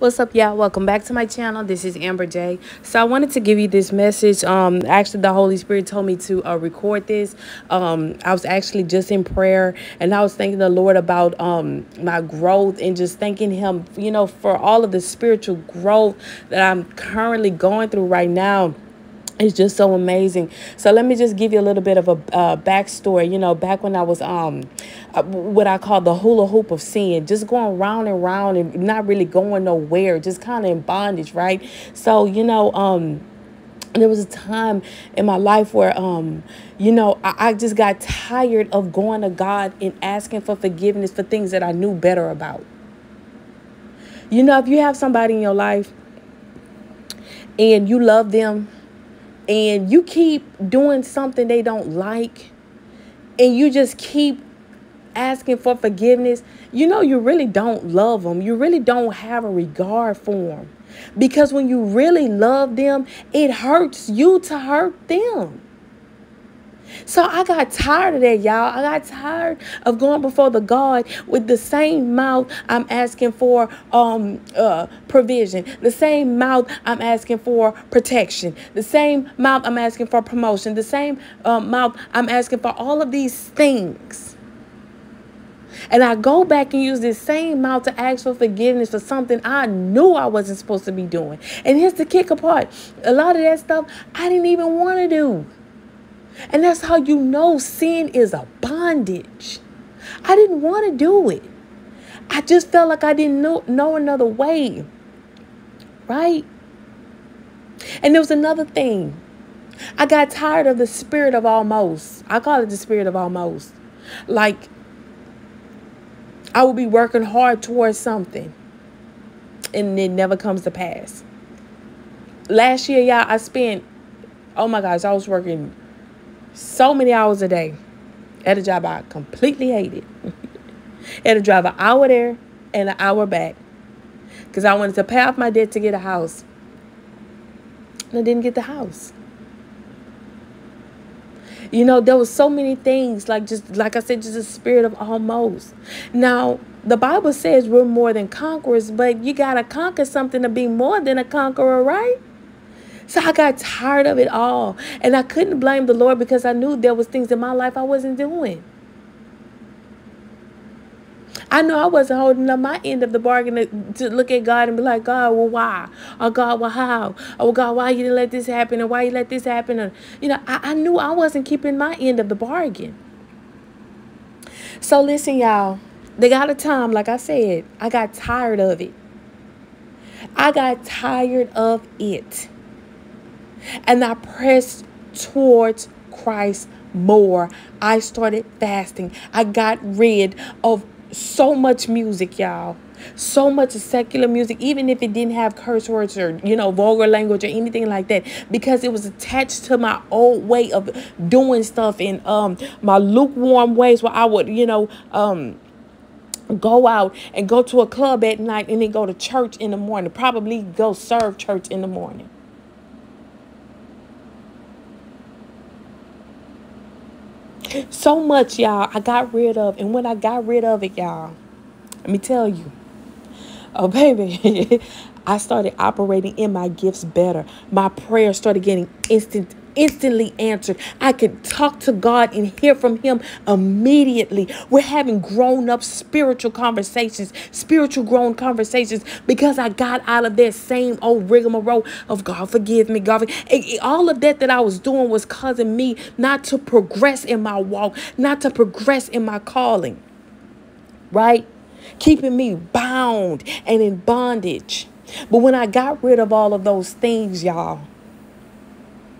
What's up, y'all? Welcome back to my channel. This is Amber J. So I wanted to give you this message. Um, actually, the Holy Spirit told me to uh, record this. Um, I was actually just in prayer, and I was thanking the Lord about um my growth and just thanking Him, you know, for all of the spiritual growth that I'm currently going through right now it's just so amazing. So let me just give you a little bit of a uh, backstory. You know, back when I was um, uh, what I call the hula hoop of sin, just going round and round and not really going nowhere, just kind of in bondage, right? So you know, um, there was a time in my life where um, you know, I, I just got tired of going to God and asking for forgiveness for things that I knew better about. You know, if you have somebody in your life and you love them and you keep doing something they don't like and you just keep asking for forgiveness, you know you really don't love them. You really don't have a regard for them. Because when you really love them, it hurts you to hurt them. So I got tired of that, y'all. I got tired of going before the God with the same mouth I'm asking for um uh provision, the same mouth I'm asking for protection, the same mouth I'm asking for promotion, the same um, mouth I'm asking for all of these things. And I go back and use this same mouth to ask for forgiveness for something I knew I wasn't supposed to be doing. And here's the kick apart. A lot of that stuff I didn't even want to do. And that's how you know sin is a bondage. I didn't want to do it. I just felt like I didn't know, know another way. Right? And there was another thing. I got tired of the spirit of almost. I call it the spirit of almost. Like, I will be working hard towards something and it never comes to pass. Last year, y'all, I spent, oh my gosh, I was working so many hours a day at a job I completely hated. had to drive an hour there and an hour back because I wanted to pay off my debt to get a house. And I didn't get the house. You know, there was so many things, like just like I said, just a spirit of almost. Now, the Bible says we're more than conquerors, but you gotta conquer something to be more than a conqueror, right? So I got tired of it all. And I couldn't blame the Lord because I knew there was things in my life I wasn't doing. I know I wasn't holding up my end of the bargain to, to, look at God and be like, God, well, why? Or God, well, how? Or God, why you didn't let this happen? Or why you let this happen? You know, I, I knew I wasn't keeping my end of the bargain. So listen, y'all. They got a time, like I said, I got tired of it. I got tired of it and I pressed towards Christ more. I started fasting. I got rid of so much music, y'all. So much secular music, even if it didn't have curse words or, you know, vulgar language or anything like that, because it was attached to my old way of doing stuff in um my lukewarm ways where I would, you know, um go out and go to a club at night and then go to church in the morning, probably go serve church in the morning. So much, y'all, I got rid of. And when I got rid of it, y'all, let me tell you. Oh, baby, I started operating in my gifts better. My prayers started getting instant instantly answered. I could talk to God and hear from Him immediately. We're having grown up spiritual conversations, spiritual grown conversations because I got out of that same old rigmarole of God, forgive me, God. all of that that I was doing was causing me not to progress in my walk, not to progress in my calling, right? Keeping me bound and in bondage. But when I got rid of all of those things, y'all,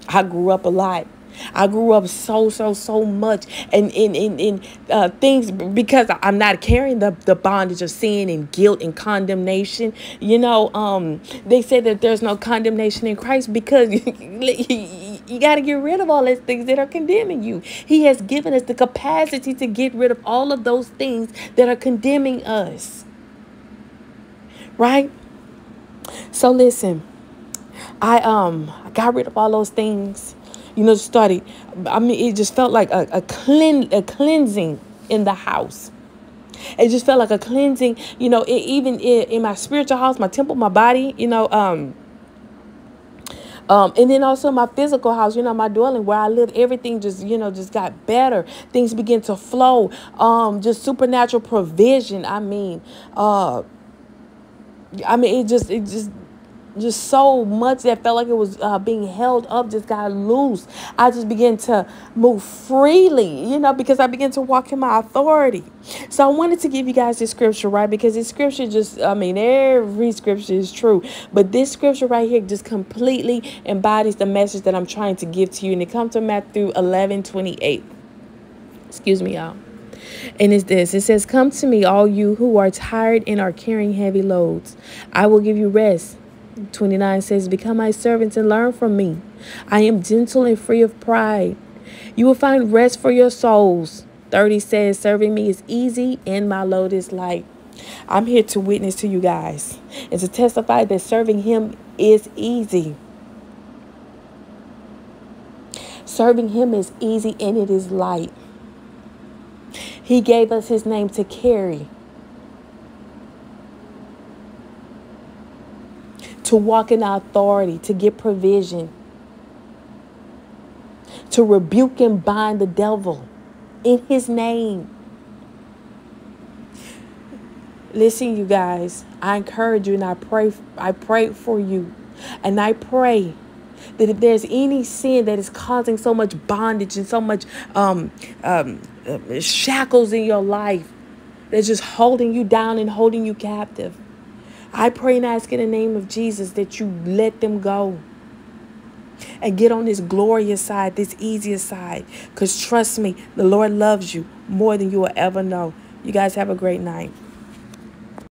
I grew up a lot. I grew up so, so, so much and in in, in uh, things because I'm not carrying the, the bondage of sin and guilt and condemnation. You know, um, they say that there's no condemnation in Christ because you got to get rid of all those things that are condemning you. He has given us the capacity to get rid of all of those things that are condemning us. Right? So listen, I um I got rid of all those things. You know, started. I mean, it just felt like a a, clean, a cleansing in the house. It just felt like a cleansing, you know, it, even in, in my spiritual house, my temple, my body, you know, um, um, and then also my physical house, you know, my dwelling where I live, everything just, you know, just got better. Things begin to flow. Um, just supernatural provision. I mean, uh, I mean, it just, it just, just so much that felt like it was uh, being held up just got loose. I just began to move freely, you know, because I began to walk in my authority. So I wanted to give you guys this scripture, right? Because this scripture just, I mean, every scripture is true, but this scripture right here just completely embodies the message that I'm trying to give to you. And it comes from Matthew 11 28. Excuse me, y'all. And it's this it says, Come to me, all you who are tired and are carrying heavy loads. I will give you rest. 29 says, Become my servants and learn from me. I am gentle and free of pride. You will find rest for your souls. 30 says, Serving me is easy and my load is light. I'm here to witness to you guys and to testify that serving Him is easy. Serving Him is easy and it is light. He gave us His name to carry. To walk in authority, to get provision, to rebuke and bind the devil in his name. Listen, you guys, I encourage you and I pray I pray for you. And I pray that if there's any sin that is causing so much bondage and so much um, um, uh, shackles in your life, that's just holding you down and holding you captive, I pray and ask in the name of Jesus that you let them go and get on this glorious side, this easier side. Because trust me, the Lord loves you more than you will ever know. You guys have a great night.